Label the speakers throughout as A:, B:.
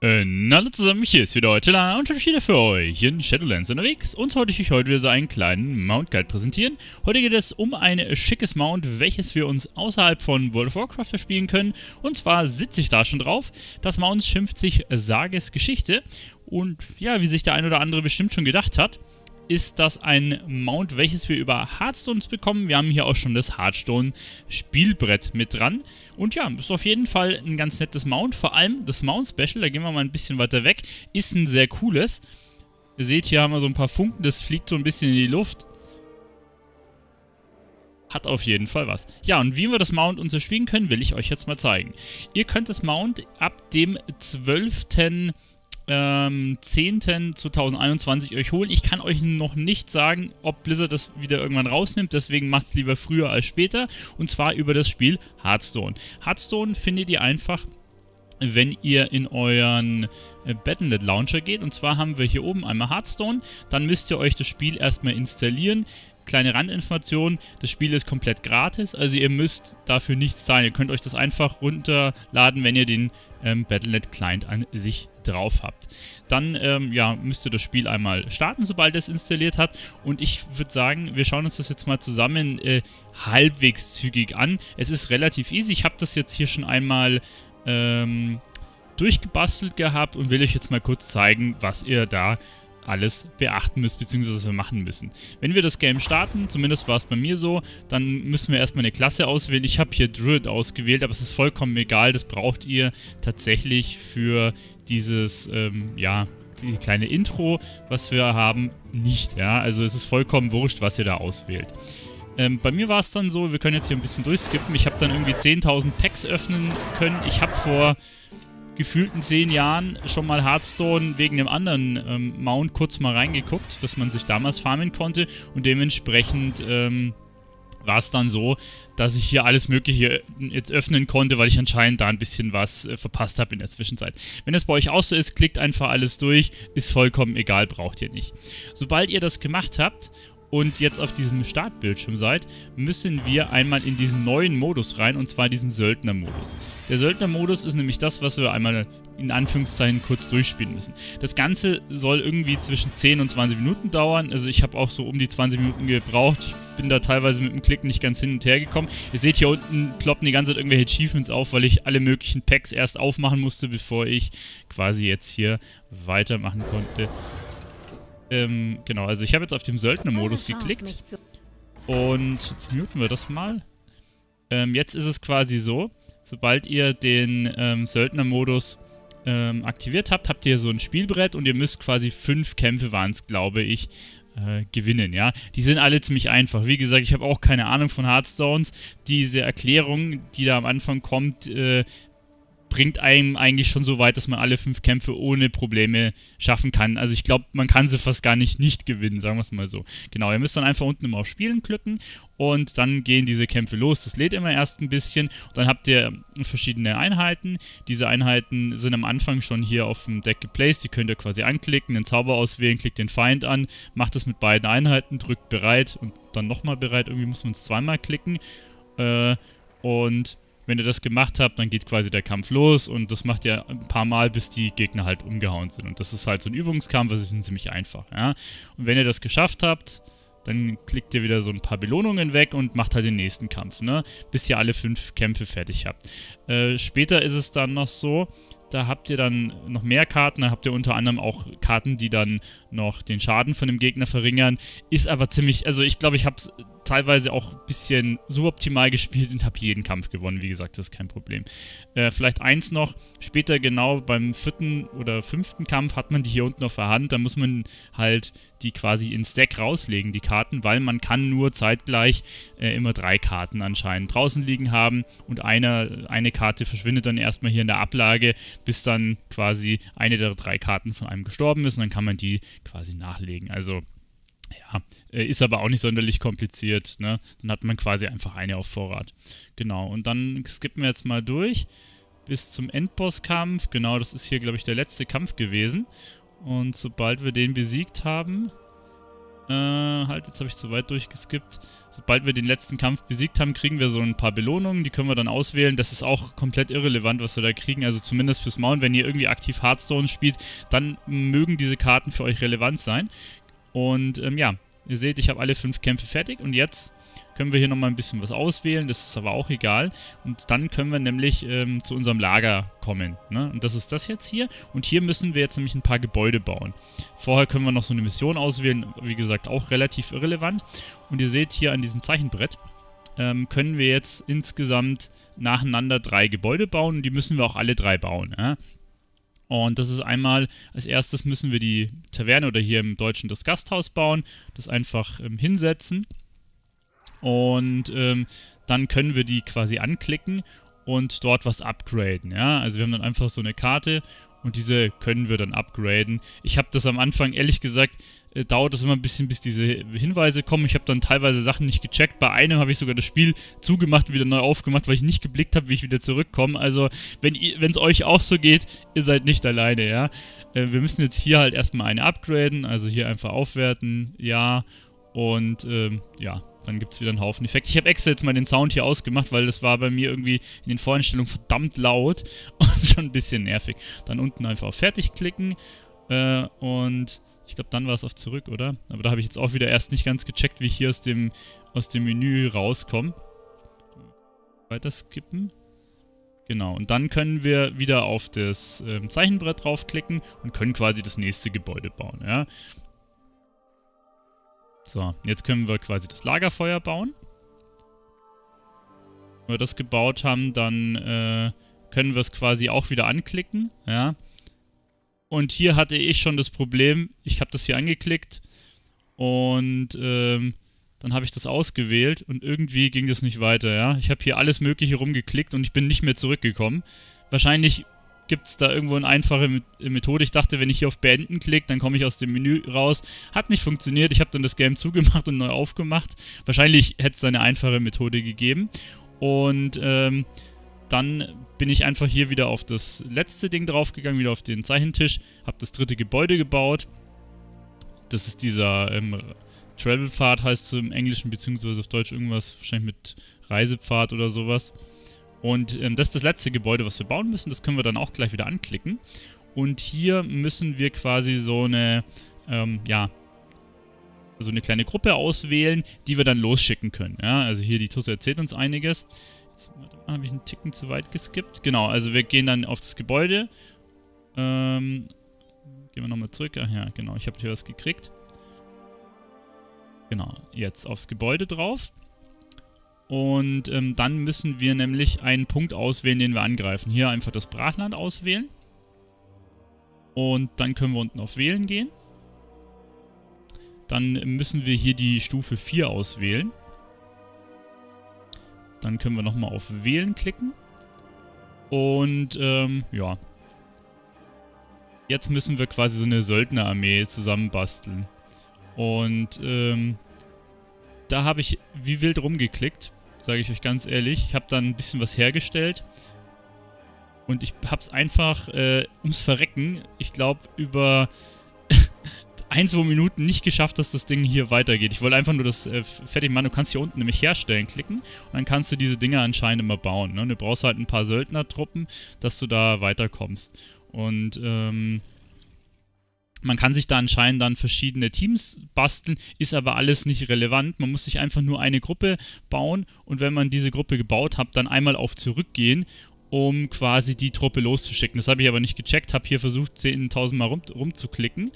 A: Äh, hallo zusammen, hier ist wieder heute und ich bin wieder für euch in Shadowlands unterwegs und wollte ich euch heute wieder so einen kleinen Mount Guide präsentieren. Heute geht es um ein schickes Mount, welches wir uns außerhalb von World of Warcraft spielen können und zwar sitze ich da schon drauf. Das Mount schimpft sich Sages Geschichte und ja, wie sich der ein oder andere bestimmt schon gedacht hat, ist das ein Mount, welches wir über Hearthstones bekommen. Wir haben hier auch schon das Hearthstone-Spielbrett mit dran. Und ja, ist auf jeden Fall ein ganz nettes Mount. Vor allem das Mount-Special, da gehen wir mal ein bisschen weiter weg, ist ein sehr cooles. Ihr seht, hier haben wir so ein paar Funken, das fliegt so ein bisschen in die Luft. Hat auf jeden Fall was. Ja, und wie wir das Mount uns erspielen können, will ich euch jetzt mal zeigen. Ihr könnt das Mount ab dem 12 ähm, 10.2021 euch holen. Ich kann euch noch nicht sagen, ob Blizzard das wieder irgendwann rausnimmt, deswegen macht es lieber früher als später. Und zwar über das Spiel Hearthstone. Hearthstone findet ihr einfach wenn ihr in euren äh, Battle.net Launcher geht. Und zwar haben wir hier oben einmal Hearthstone. Dann müsst ihr euch das Spiel erstmal installieren kleine Randinformation, das Spiel ist komplett gratis, also ihr müsst dafür nichts zahlen. Ihr könnt euch das einfach runterladen, wenn ihr den ähm, Battle.net Client an sich drauf habt. Dann ähm, ja, müsst ihr das Spiel einmal starten, sobald es installiert hat. Und ich würde sagen, wir schauen uns das jetzt mal zusammen äh, halbwegs zügig an. Es ist relativ easy. Ich habe das jetzt hier schon einmal ähm, durchgebastelt gehabt und will euch jetzt mal kurz zeigen, was ihr da alles beachten müsst, beziehungsweise was wir machen müssen. Wenn wir das Game starten, zumindest war es bei mir so, dann müssen wir erstmal eine Klasse auswählen. Ich habe hier Druid ausgewählt, aber es ist vollkommen egal, das braucht ihr tatsächlich für dieses, ähm, ja, die kleine Intro, was wir haben, nicht, ja. Also es ist vollkommen wurscht, was ihr da auswählt. Ähm, bei mir war es dann so, wir können jetzt hier ein bisschen durchskippen, ich habe dann irgendwie 10.000 Packs öffnen können. Ich habe vor gefühlten zehn Jahren schon mal Hearthstone wegen dem anderen ähm, Mount kurz mal reingeguckt, dass man sich damals farmen konnte und dementsprechend ähm, war es dann so, dass ich hier alles Mögliche jetzt öffnen konnte, weil ich anscheinend da ein bisschen was äh, verpasst habe in der Zwischenzeit. Wenn das bei euch auch so ist, klickt einfach alles durch, ist vollkommen egal, braucht ihr nicht. Sobald ihr das gemacht habt und jetzt auf diesem Startbildschirm seid, müssen wir einmal in diesen neuen Modus rein, und zwar diesen Söldner-Modus. Der Söldner-Modus ist nämlich das, was wir einmal in Anführungszeichen kurz durchspielen müssen. Das Ganze soll irgendwie zwischen 10 und 20 Minuten dauern, also ich habe auch so um die 20 Minuten gebraucht. Ich bin da teilweise mit dem Klicken nicht ganz hin und her gekommen. Ihr seht hier unten ploppen die ganze Zeit irgendwelche Achievements auf, weil ich alle möglichen Packs erst aufmachen musste, bevor ich quasi jetzt hier weitermachen konnte. Ähm, genau, also ich habe jetzt auf dem Söldner-Modus geklickt. Und jetzt muten wir das mal. Ähm, jetzt ist es quasi so, sobald ihr den ähm, Söldner-Modus ähm, aktiviert habt, habt ihr so ein Spielbrett und ihr müsst quasi fünf Kämpfe, waren es glaube ich, äh, gewinnen, ja. Die sind alle ziemlich einfach. Wie gesagt, ich habe auch keine Ahnung von Hearthstones. Diese Erklärung, die da am Anfang kommt, äh, bringt einem eigentlich schon so weit, dass man alle fünf Kämpfe ohne Probleme schaffen kann. Also ich glaube, man kann sie fast gar nicht nicht gewinnen, sagen wir es mal so. Genau, ihr müsst dann einfach unten immer auf Spielen klicken und dann gehen diese Kämpfe los. Das lädt immer erst ein bisschen. Dann habt ihr verschiedene Einheiten. Diese Einheiten sind am Anfang schon hier auf dem Deck geplaced. Die könnt ihr quasi anklicken, den Zauber auswählen, klickt den Feind an, macht das mit beiden Einheiten, drückt bereit und dann nochmal bereit. Irgendwie muss man es zweimal klicken. Äh, und wenn ihr das gemacht habt, dann geht quasi der Kampf los und das macht ihr ein paar Mal, bis die Gegner halt umgehauen sind. Und das ist halt so ein Übungskampf, das ist ziemlich einfach, ja. Und wenn ihr das geschafft habt, dann klickt ihr wieder so ein paar Belohnungen weg und macht halt den nächsten Kampf, ne? Bis ihr alle fünf Kämpfe fertig habt. Äh, später ist es dann noch so, da habt ihr dann noch mehr Karten, da habt ihr unter anderem auch Karten, die dann noch den Schaden von dem Gegner verringern. Ist aber ziemlich, also ich glaube, ich habe es teilweise auch ein bisschen suboptimal gespielt und habe jeden Kampf gewonnen. Wie gesagt, das ist kein Problem. Äh, vielleicht eins noch, später genau beim vierten oder fünften Kampf hat man die hier unten auf der Hand. Da muss man halt die quasi ins Deck rauslegen, die Karten, weil man kann nur zeitgleich äh, immer drei Karten anscheinend draußen liegen haben und eine, eine Karte verschwindet dann erstmal hier in der Ablage, bis dann quasi eine der drei Karten von einem gestorben ist und dann kann man die quasi nachlegen. Also ja, äh, ist aber auch nicht sonderlich kompliziert. Ne? Dann hat man quasi einfach eine auf Vorrat. Genau, und dann skippen wir jetzt mal durch bis zum Endbosskampf. Genau, das ist hier, glaube ich, der letzte Kampf gewesen. Und sobald wir den besiegt haben, Äh, halt, jetzt habe ich zu weit durchgeskippt. Sobald wir den letzten Kampf besiegt haben, kriegen wir so ein paar Belohnungen. Die können wir dann auswählen. Das ist auch komplett irrelevant, was wir da kriegen. Also zumindest fürs Mount, wenn ihr irgendwie aktiv Hearthstone spielt, dann mögen diese Karten für euch relevant sein. Und ähm, ja, ihr seht, ich habe alle fünf Kämpfe fertig. Und jetzt können wir hier nochmal ein bisschen was auswählen, das ist aber auch egal. Und dann können wir nämlich ähm, zu unserem Lager kommen. Ne? Und das ist das jetzt hier. Und hier müssen wir jetzt nämlich ein paar Gebäude bauen. Vorher können wir noch so eine Mission auswählen, wie gesagt auch relativ irrelevant. Und ihr seht hier an diesem Zeichenbrett, ähm, können wir jetzt insgesamt nacheinander drei Gebäude bauen und die müssen wir auch alle drei bauen. Ja? Und das ist einmal, als erstes müssen wir die Taverne oder hier im Deutschen das Gasthaus bauen, das einfach ähm, hinsetzen und ähm, dann können wir die quasi anklicken und dort was upgraden. Ja? Also wir haben dann einfach so eine Karte und diese können wir dann upgraden. Ich habe das am Anfang, ehrlich gesagt, äh, dauert das immer ein bisschen, bis diese Hinweise kommen. Ich habe dann teilweise Sachen nicht gecheckt. Bei einem habe ich sogar das Spiel zugemacht, wieder neu aufgemacht, weil ich nicht geblickt habe, wie ich wieder zurückkomme. Also, wenn es euch auch so geht, ihr seid nicht alleine, ja. Äh, wir müssen jetzt hier halt erstmal eine upgraden, also hier einfach aufwerten, ja. Und ähm, ja, dann gibt es wieder einen Haufen Effekte. Ich habe extra jetzt mal den Sound hier ausgemacht, weil das war bei mir irgendwie in den Voreinstellungen verdammt laut und schon ein bisschen nervig. Dann unten einfach auf Fertig klicken äh, und ich glaube, dann war es auf Zurück, oder? Aber da habe ich jetzt auch wieder erst nicht ganz gecheckt, wie ich hier aus dem, aus dem Menü rauskomme. Weiter skippen. Genau, und dann können wir wieder auf das ähm, Zeichenbrett draufklicken und können quasi das nächste Gebäude bauen. Ja? So, jetzt können wir quasi das Lagerfeuer bauen. Wenn wir das gebaut haben, dann äh, können wir es quasi auch wieder anklicken, ja. Und hier hatte ich schon das Problem, ich habe das hier angeklickt und ähm, dann habe ich das ausgewählt und irgendwie ging das nicht weiter, ja. Ich habe hier alles mögliche rumgeklickt und ich bin nicht mehr zurückgekommen. Wahrscheinlich gibt es da irgendwo eine einfache Methode. Ich dachte, wenn ich hier auf Beenden klicke, dann komme ich aus dem Menü raus. Hat nicht funktioniert. Ich habe dann das Game zugemacht und neu aufgemacht. Wahrscheinlich hätte es eine einfache Methode gegeben. Und ähm, dann bin ich einfach hier wieder auf das letzte Ding draufgegangen, wieder auf den Zeichentisch, habe das dritte Gebäude gebaut. Das ist dieser ähm, Travelpfad, heißt es im Englischen, beziehungsweise auf Deutsch irgendwas, wahrscheinlich mit Reisepfad oder sowas. Und ähm, das ist das letzte Gebäude, was wir bauen müssen. Das können wir dann auch gleich wieder anklicken. Und hier müssen wir quasi so eine, ähm, ja, so eine kleine Gruppe auswählen, die wir dann losschicken können. Ja, also hier die Tusse erzählt uns einiges. Jetzt habe ich einen Ticken zu weit geskippt. Genau, also wir gehen dann auf das Gebäude. Ähm, gehen wir nochmal zurück. Ach ja, genau, ich habe hier was gekriegt. Genau, jetzt aufs Gebäude drauf. Und ähm, dann müssen wir nämlich einen Punkt auswählen, den wir angreifen. Hier einfach das Brachland auswählen. Und dann können wir unten auf Wählen gehen. Dann müssen wir hier die Stufe 4 auswählen. Dann können wir nochmal auf Wählen klicken. Und ähm, ja. Jetzt müssen wir quasi so eine Söldnerarmee zusammenbasteln. Und ähm, da habe ich wie wild rumgeklickt sage ich euch ganz ehrlich. Ich habe dann ein bisschen was hergestellt. Und ich habe es einfach äh, ums Verrecken, ich glaube, über ein, zwei Minuten nicht geschafft, dass das Ding hier weitergeht. Ich wollte einfach nur das äh, fertig machen. Du kannst hier unten nämlich herstellen klicken und dann kannst du diese Dinge anscheinend immer bauen. Ne? Du brauchst halt ein paar Söldnertruppen, dass du da weiterkommst. Und ähm, man kann sich da anscheinend dann verschiedene Teams basteln, ist aber alles nicht relevant. Man muss sich einfach nur eine Gruppe bauen und wenn man diese Gruppe gebaut hat, dann einmal auf zurückgehen, um quasi die Truppe loszuschicken. Das habe ich aber nicht gecheckt, habe hier versucht 10.000 Mal rum, rumzuklicken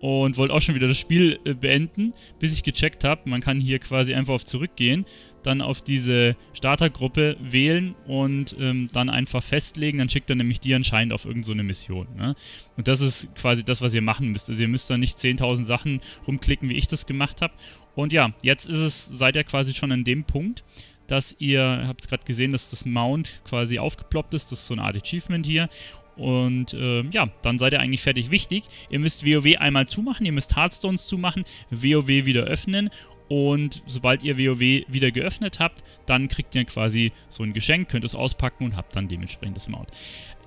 A: und wollte auch schon wieder das Spiel äh, beenden, bis ich gecheckt habe, man kann hier quasi einfach auf zurückgehen, dann auf diese Startergruppe wählen und ähm, dann einfach festlegen, dann schickt er nämlich die anscheinend auf irgendeine so Mission. Ne? Und das ist quasi das, was ihr machen müsst. Also ihr müsst da nicht 10.000 Sachen rumklicken, wie ich das gemacht habe. Und ja, jetzt ist es, seid ihr quasi schon an dem Punkt, dass ihr, habt es gerade gesehen, dass das Mount quasi aufgeploppt ist. Das ist so eine Art Achievement hier. Und äh, ja, dann seid ihr eigentlich fertig. Wichtig, ihr müsst WoW einmal zumachen, ihr müsst Hearthstones zumachen, WoW wieder öffnen und sobald ihr WoW wieder geöffnet habt, dann kriegt ihr quasi so ein Geschenk, könnt es auspacken und habt dann dementsprechend das Mount.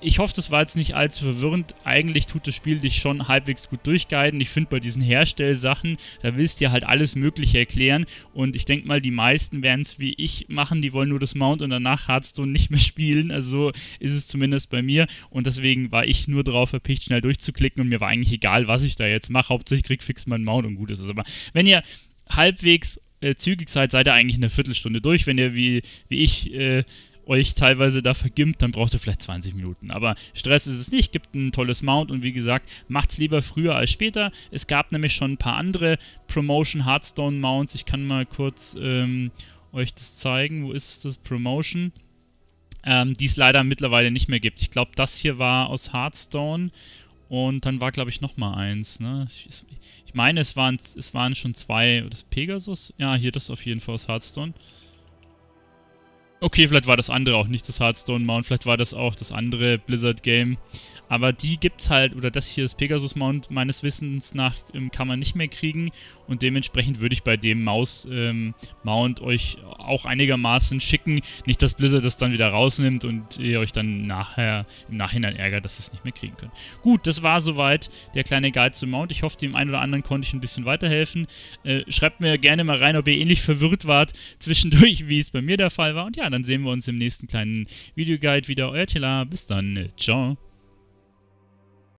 A: ich hoffe, das war jetzt nicht allzu verwirrend. Eigentlich tut das Spiel dich schon halbwegs gut durchguiden. Ich finde bei diesen Herstellsachen, da willst du dir halt alles Mögliche erklären. Und ich denke mal, die meisten werden es wie ich machen. Die wollen nur das Mount und danach Hearthstone nicht mehr spielen. Also so ist es zumindest bei mir. Und deswegen war ich nur darauf verpicht, schnell durchzuklicken. Und mir war eigentlich egal, was ich da jetzt mache. Hauptsächlich krieg fix meinen Mount und gut ist es. Aber wenn ihr halbwegs äh, zügig seid, seid ihr eigentlich eine Viertelstunde durch. Wenn ihr wie, wie ich äh, euch teilweise da vergimmt, dann braucht ihr vielleicht 20 Minuten. Aber Stress ist es nicht, gibt ein tolles Mount und wie gesagt, macht's lieber früher als später. Es gab nämlich schon ein paar andere Promotion Hearthstone Mounts. Ich kann mal kurz ähm, euch das zeigen. Wo ist das Promotion? Ähm, die es leider mittlerweile nicht mehr gibt. Ich glaube, das hier war aus Hearthstone und dann war, glaube ich, noch mal eins. Ne? Ich, ich, meine, es waren, es waren schon zwei. Das Pegasus? Ja, hier das auf jeden Fall aus Hearthstone. Okay, vielleicht war das andere auch nicht das Hearthstone Mount, vielleicht war das auch das andere Blizzard Game. Aber die gibt's halt, oder das hier, das Pegasus Mount, meines Wissens nach, ähm, kann man nicht mehr kriegen. Und dementsprechend würde ich bei dem Maus ähm, Mount euch auch einigermaßen schicken. Nicht, dass Blizzard das dann wieder rausnimmt und ihr euch dann nachher im Nachhinein ärgert, dass ihr es nicht mehr kriegen könnt. Gut, das war soweit der kleine Guide zum Mount. Ich hoffe, dem einen oder anderen konnte ich ein bisschen weiterhelfen. Äh, schreibt mir gerne mal rein, ob ihr ähnlich verwirrt wart zwischendurch, wie es bei mir der Fall war. Und ja, dann sehen wir uns im nächsten kleinen Videoguide wieder. Euer Tila. Bis dann. Ciao.